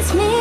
It's me,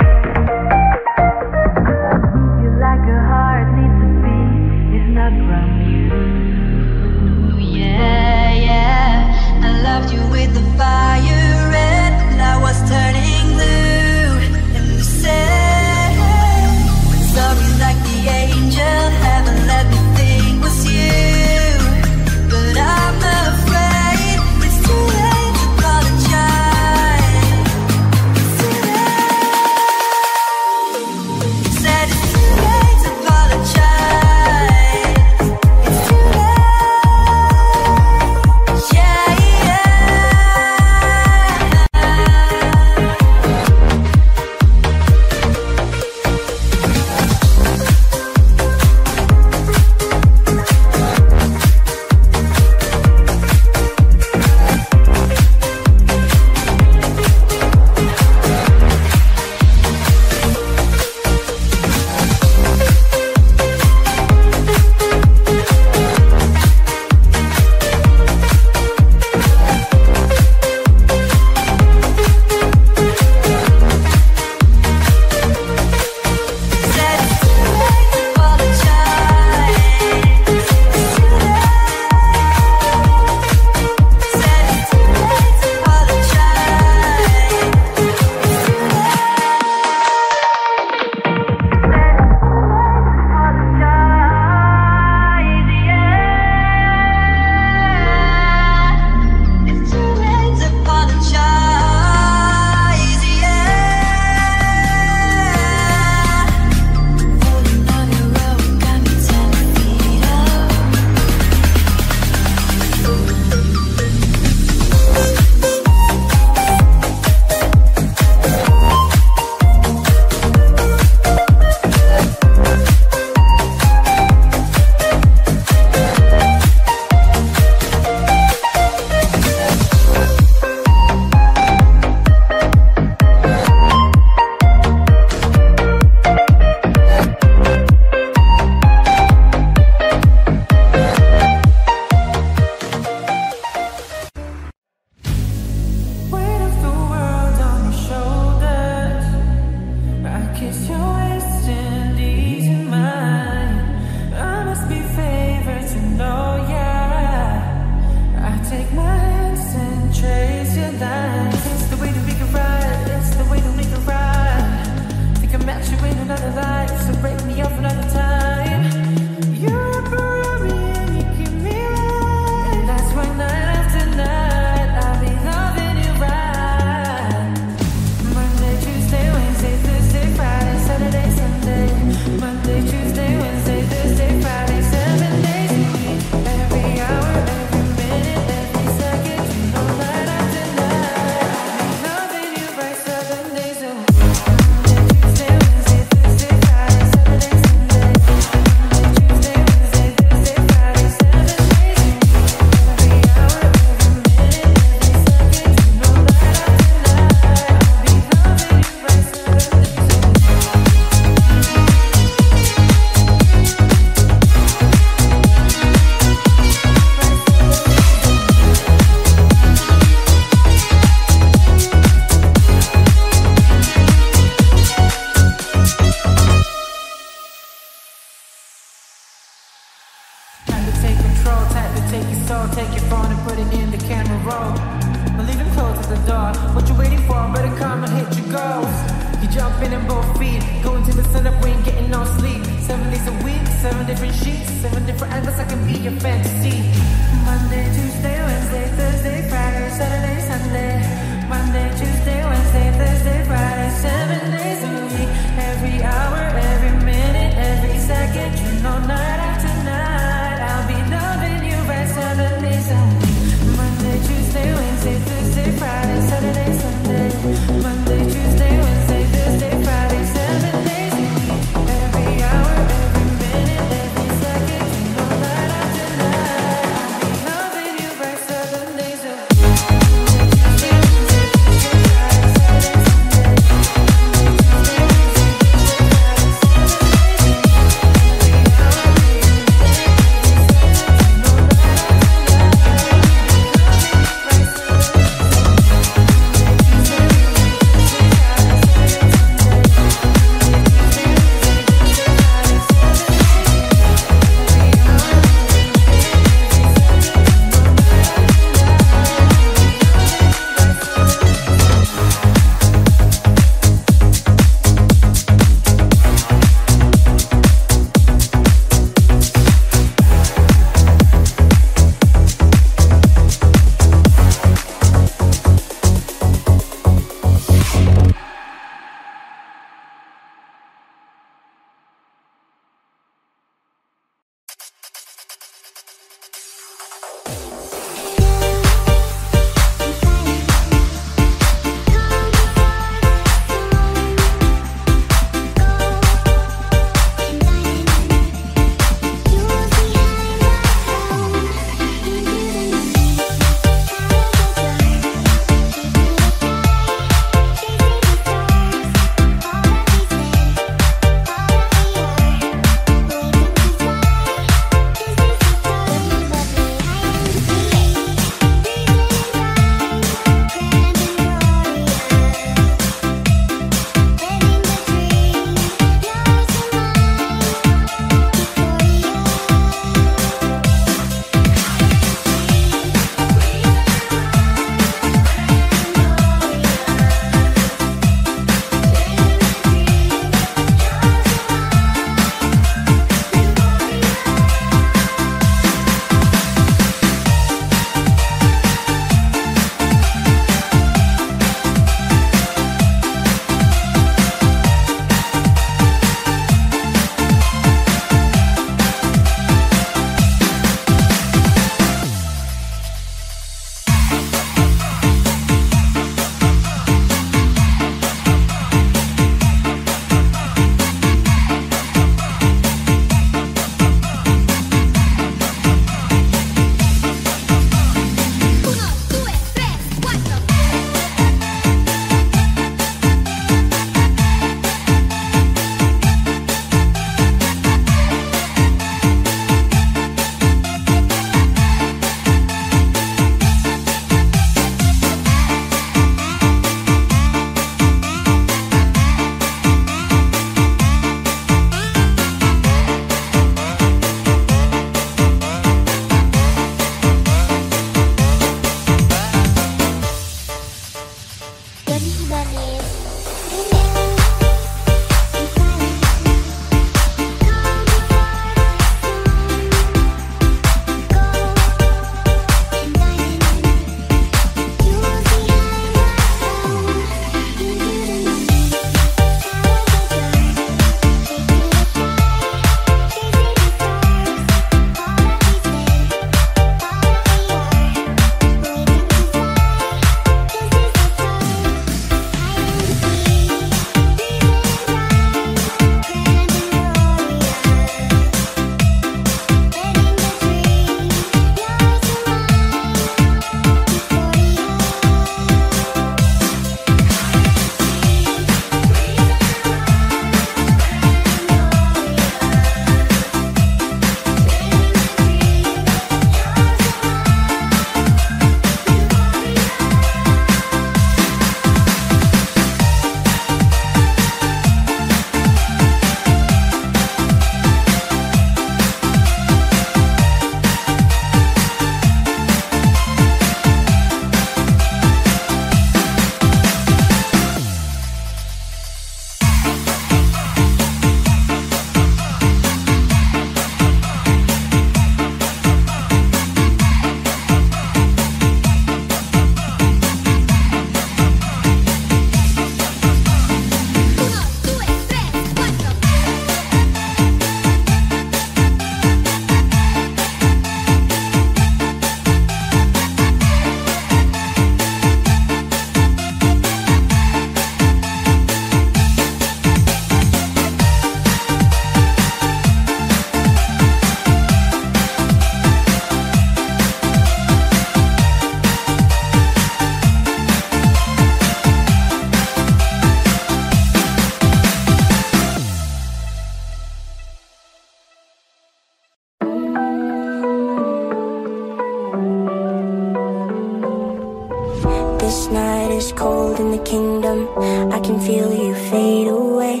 is cold in the kingdom. I can feel you fade away.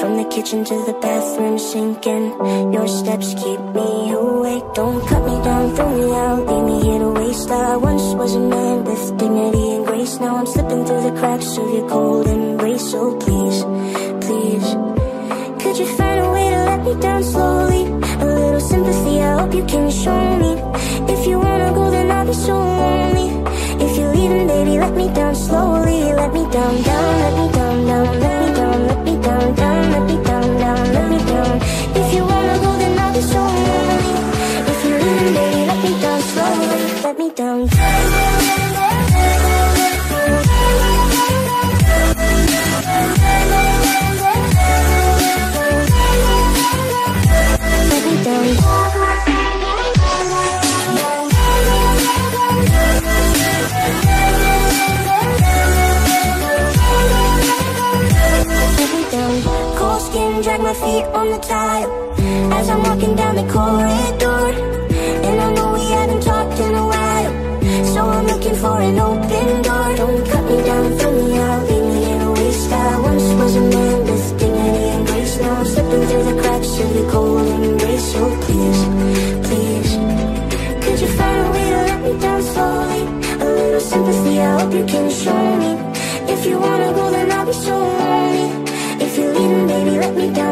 From the kitchen to the bathroom sinking. Your steps keep me awake. Don't cut me down, throw me out, leave me here to waste. I once was a man with dignity and grace. Now I'm slipping through the cracks of your cold embrace. So please, please, could you find a way to let me down slowly? A little sympathy, I hope you can show me. If you wanna go, then I'll be so lonely. Leaving, baby, let me down slowly. Let me down, down, let me on the tile as I'm walking down the corridor. And I know we haven't talked in a while, so I'm looking for an open door. Don't cut me down, throw me out, leave me in a waste. I once was a man with dignity and grace. Now I'm slipping through the cracks of the cold embrace. So please, please, could you find a way to let me down slowly? A little sympathy, I hope you can show me. If you wanna go, then I'll be so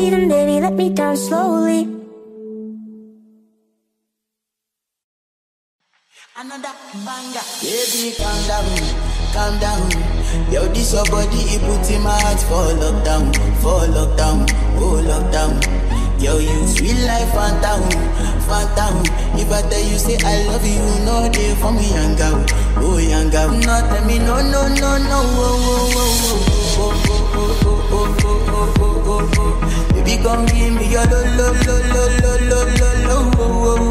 If leaving, baby, let me down slowly. Another banger. Baby, calm down, calm down. Yo, this your body, it put in my heart for lockdown, for lockdown, oh lockdown. Yo, you sweet life, Fanta, Fanta. If I tell you say I love you, no day for me, young girl, oh young girl. No, tell me no, no, no, no, oh, oh, your lo, lo, lo, lo, lo, lo, lo, lo,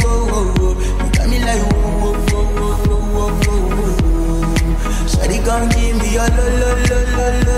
oh. You got me like, oh, oh, oh, oh, oh, oh, oh. Shawty, give me your lo, lo, lo, lo, lo,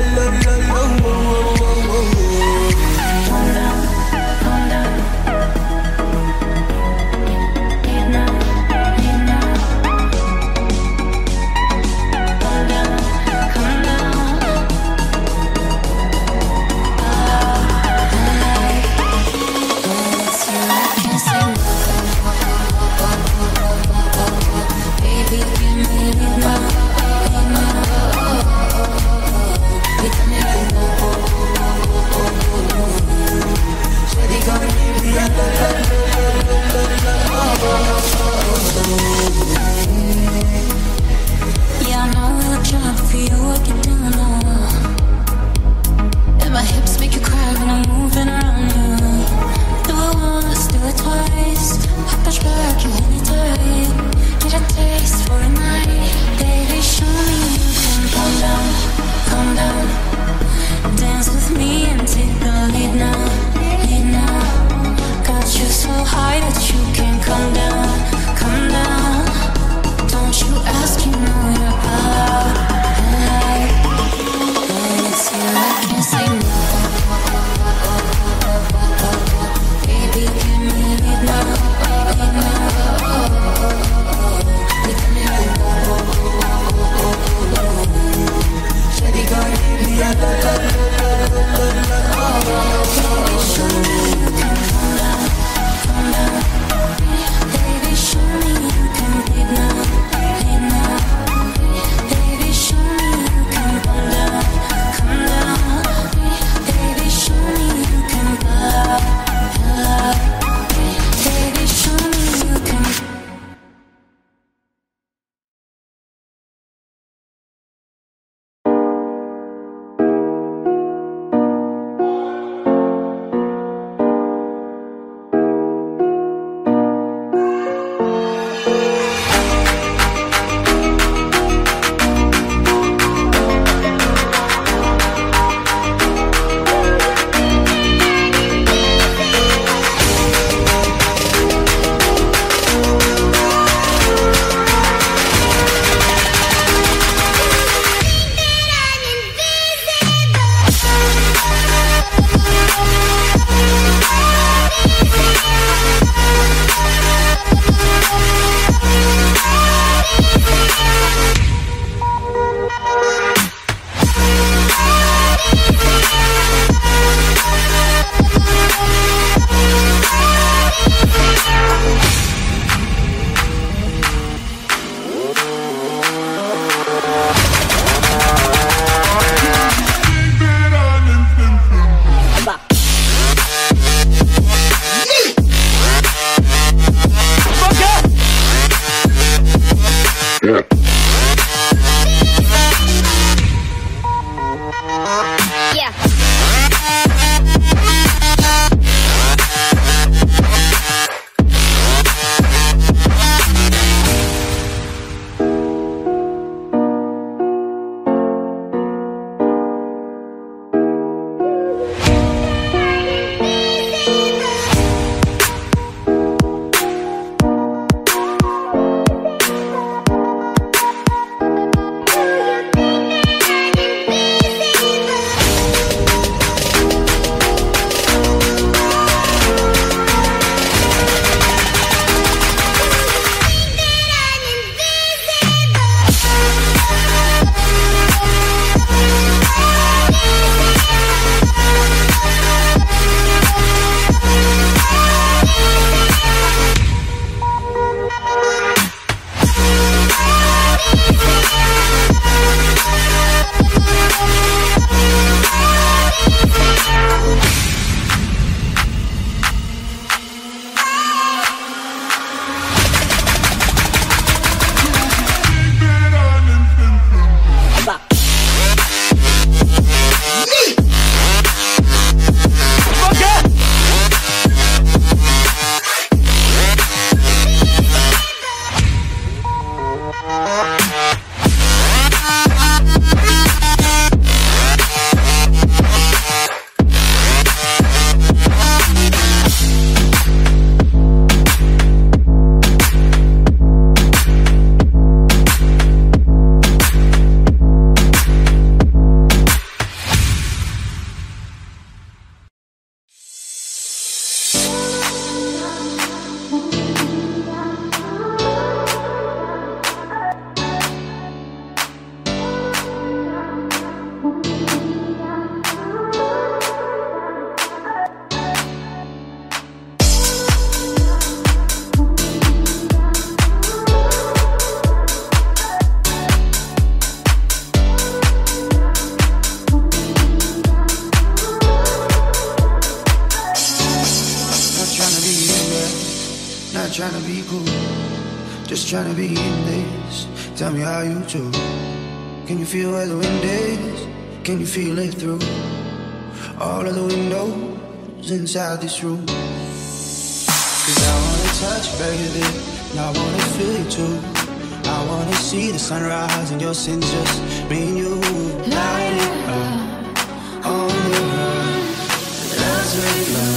inside this room. Cause I wanna touch you, baby, and I wanna feel you too. I wanna see the sunrise and your sins just me and you. Light it up on the run. Let's make love.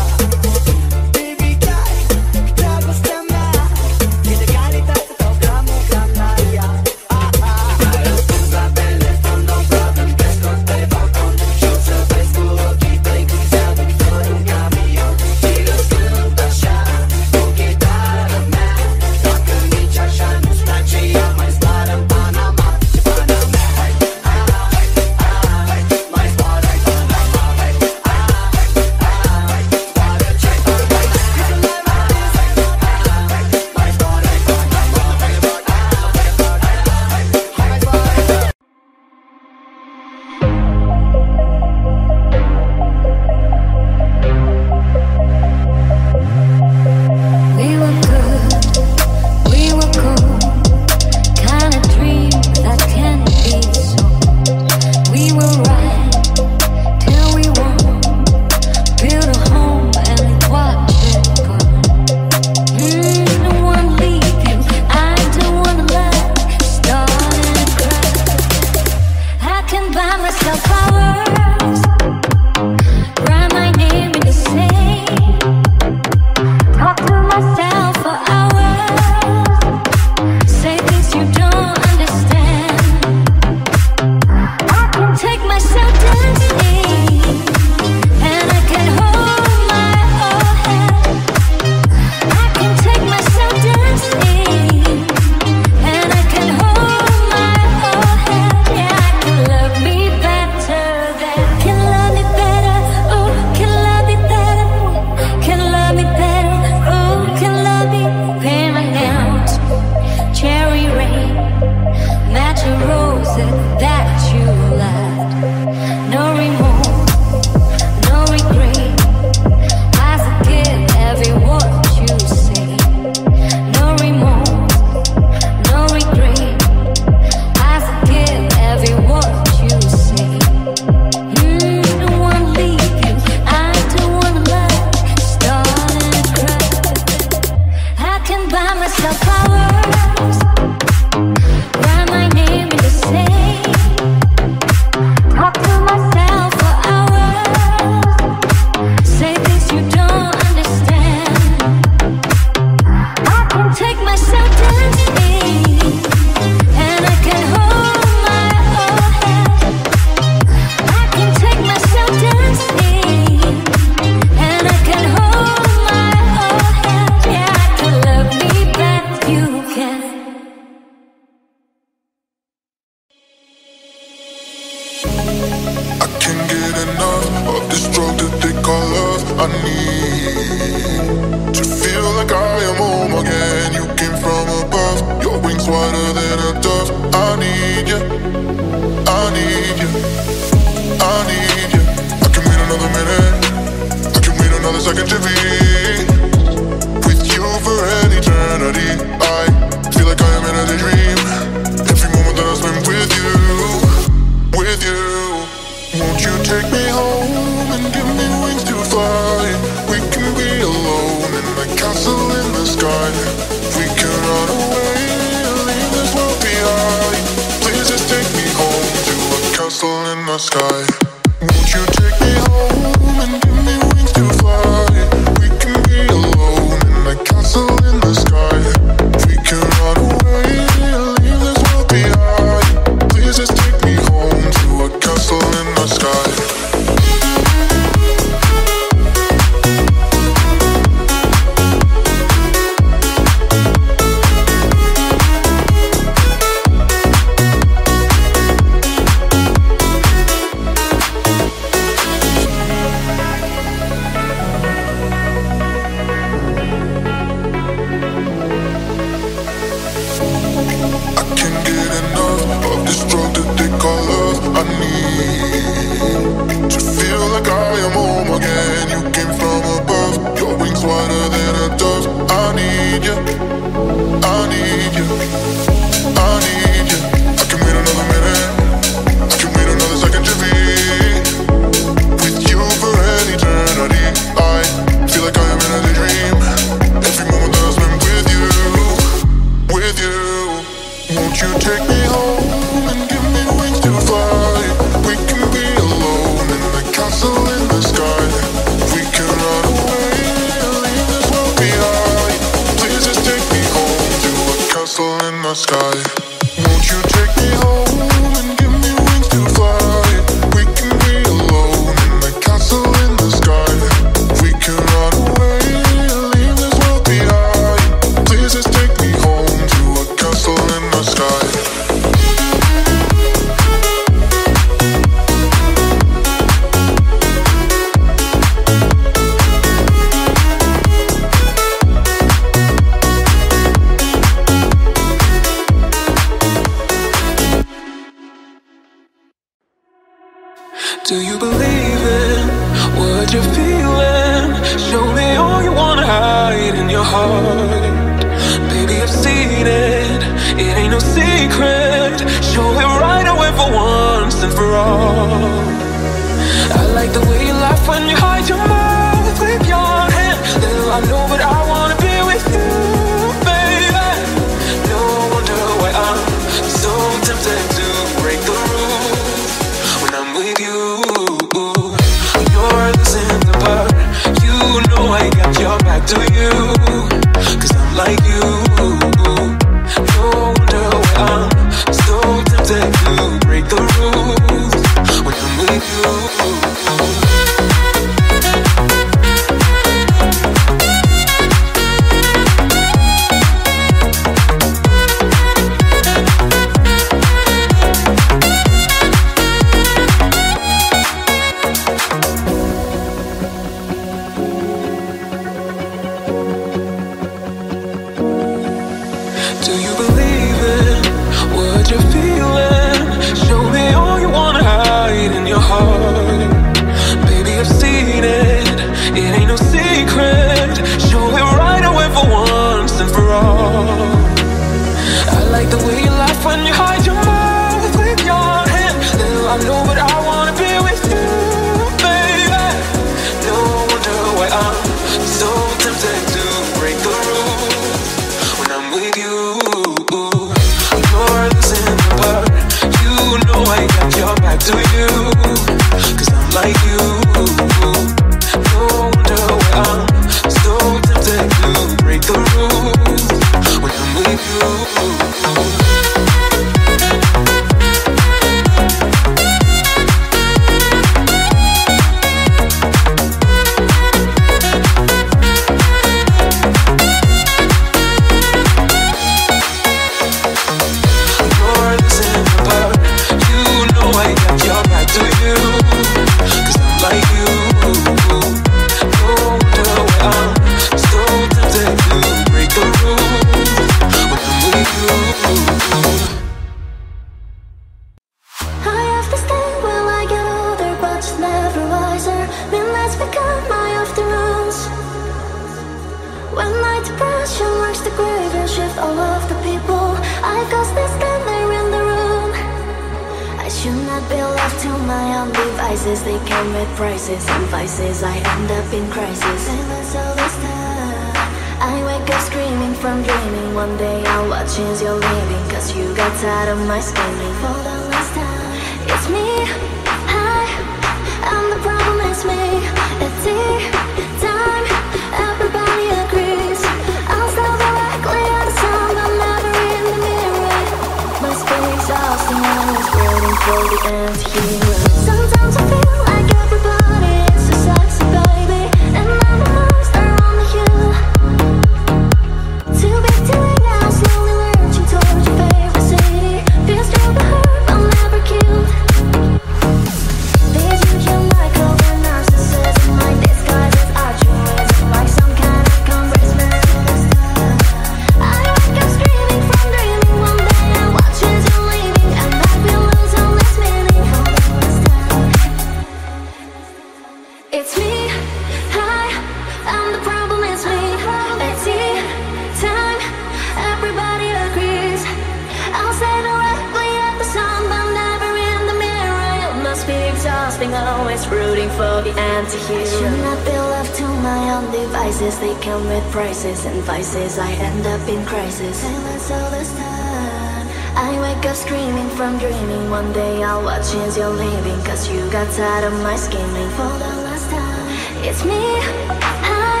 It's me, I,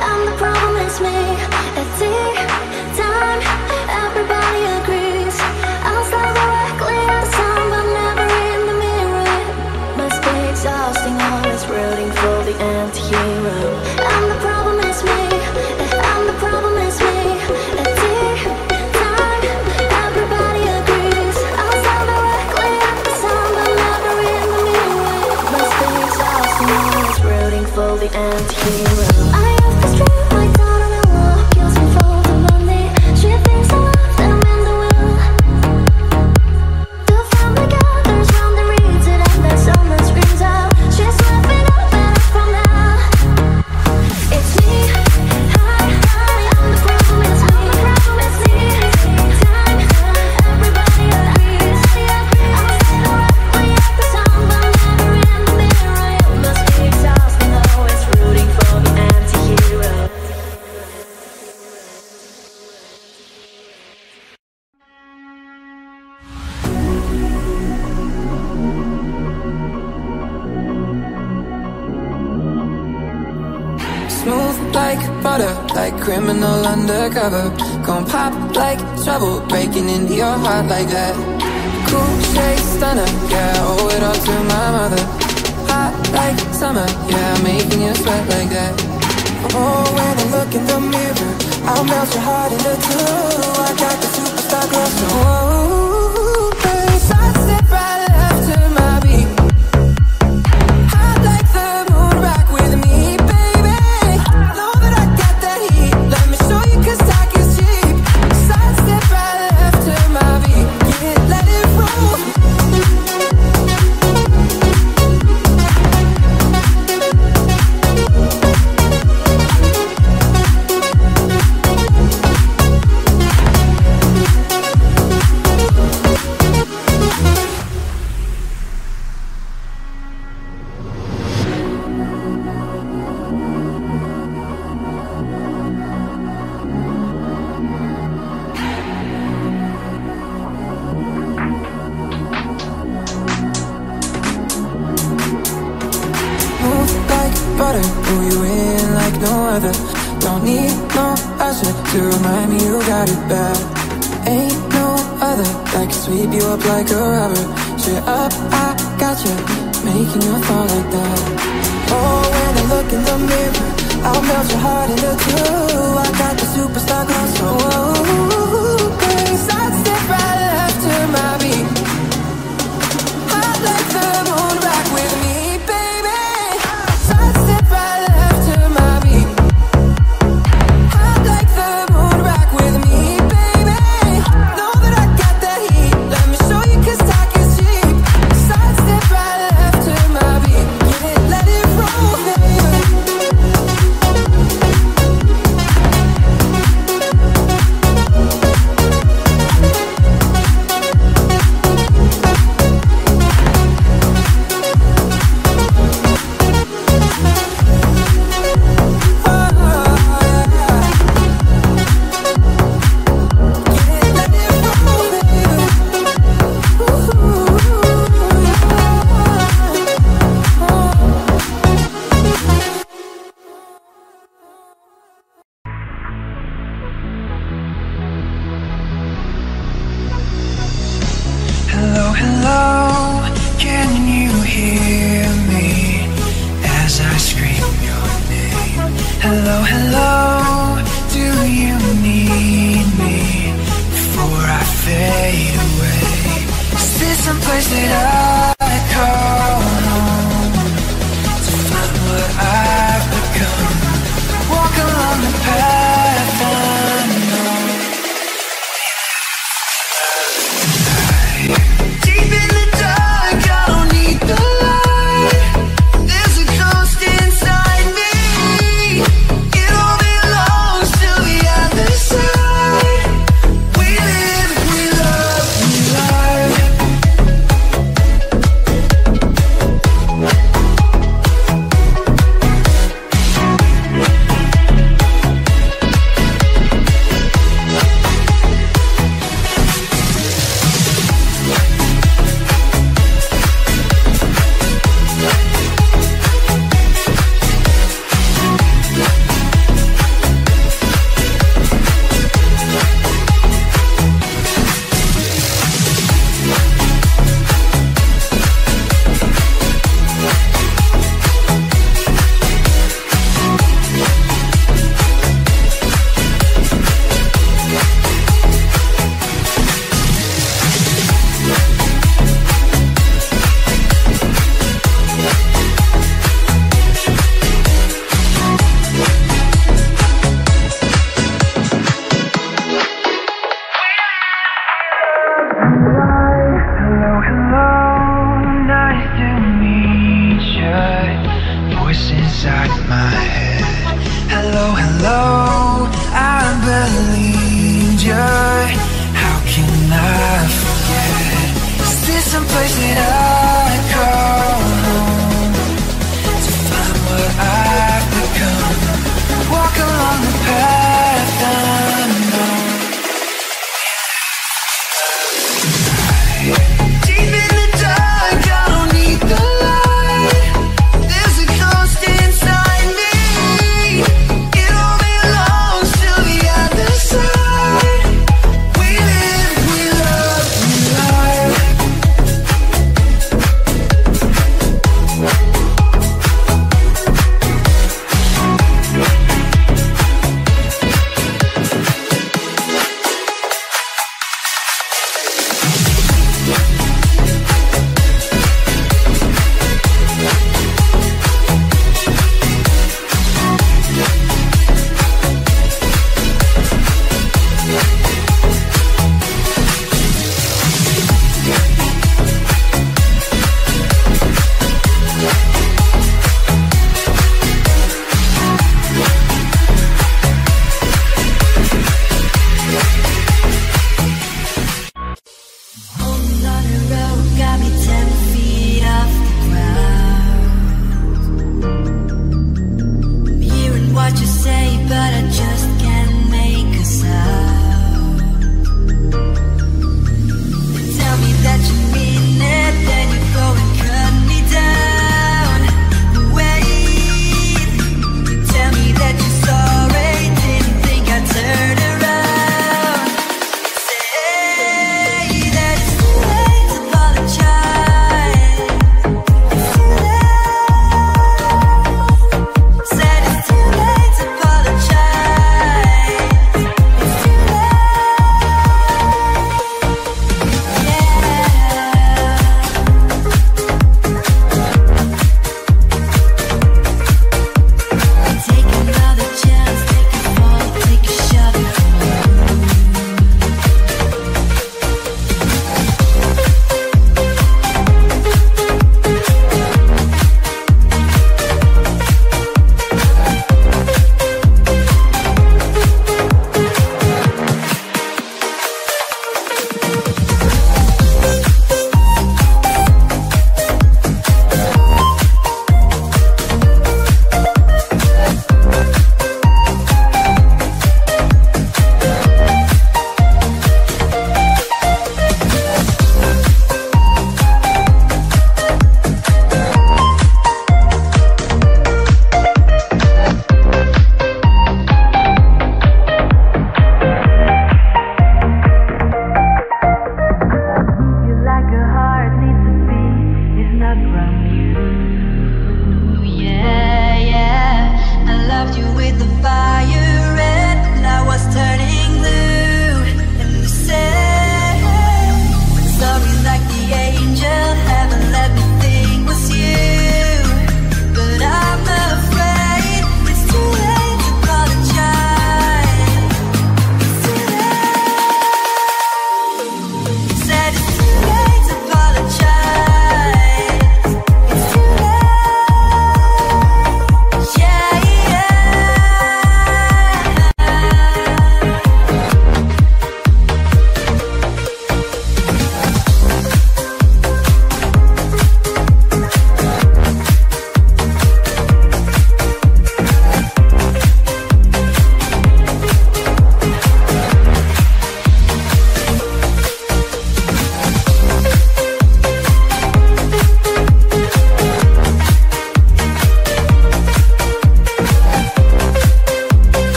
I'm the problem, it's me. Time. undercover. Gon' pop like trouble, breaking into your heart like that. Cool shade stunner, yeah, owe it all to my mother. Hot like summer, yeah, making you sweat like that. Oh, when I look in the mirror, I'll melt your heart into two. I got the superstar glow, so oh, babe, I step right.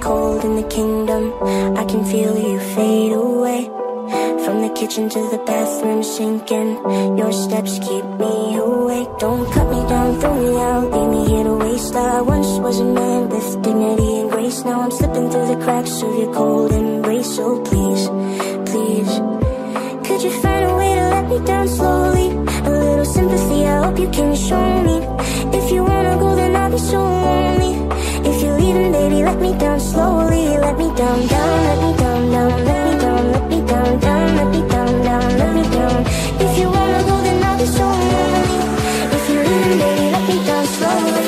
Cold in the kingdom. I can feel you fade away. From the kitchen to the bathroom sinking. Your steps keep me awake. Don't cut me down, throw me out, leave me here to waste. I once was a man with dignity and grace. Now I'm slipping through the cracks of your cold embrace. So please, please. Could you find a way to let me down slowly? A little sympathy, I hope you can show me. If you wanna go, then I'll be so lonely. If baby, let me down slowly. Let me down, down, let me down, down, let me down, let me down, down, let me down, down, let me down. If you wanna go, then I'll be so lonely. If you're leaving, baby, let me down slowly.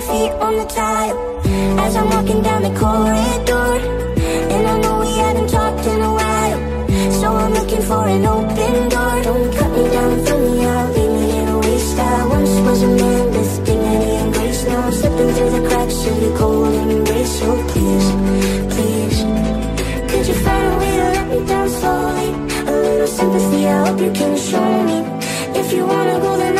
My feet on the tile as I'm walking down the corridor. And I know we haven't talked in a while, so I'm looking for an open door. Don't cut me down, throw me out, leave me in a waste. I once was a man with dignity and grace. Now I'm slipping through the cracks of your cold embrace. So please, please, could you find a way to let me down slowly? A little sympathy, I hope you can show me. If you wanna go, then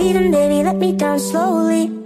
Leaving, baby, let me down slowly.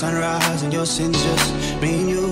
Sunrise and your sins just me and you.